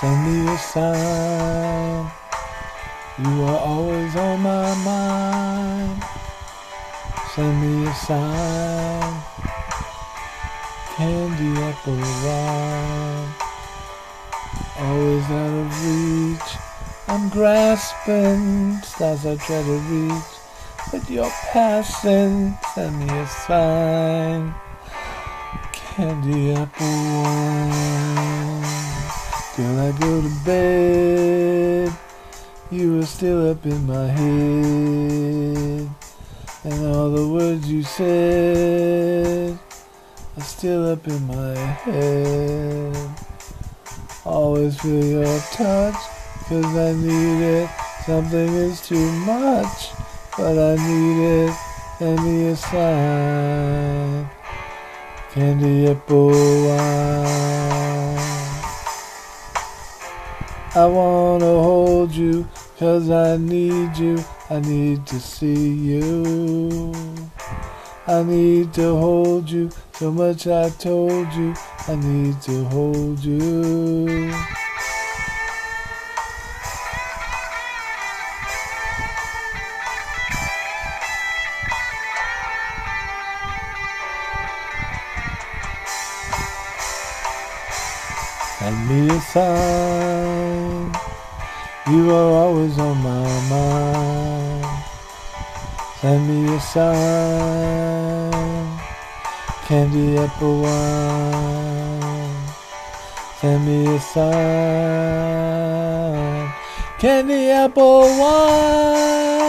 Send me a sign. You are always on my mind. Send me a sign. Candy apple wine. Always out of reach. I'm grasping as I try to reach. But you're passing. Send me a sign. Candy apple wine. Till I go to bed. You are still up in my head. And all the words you said are still up in my head. Always feel your touch, cause I need it. Something is too much, but I need it. Send me a sign. Candy apple wine. I wanna hold you, cause I need you. I need to see you. I need to hold you, so much I told you. I need to hold you. Send me a sign. You are always on my mind. Send me a sign. Candy apple wine. Send me a sign. Candy apple wine.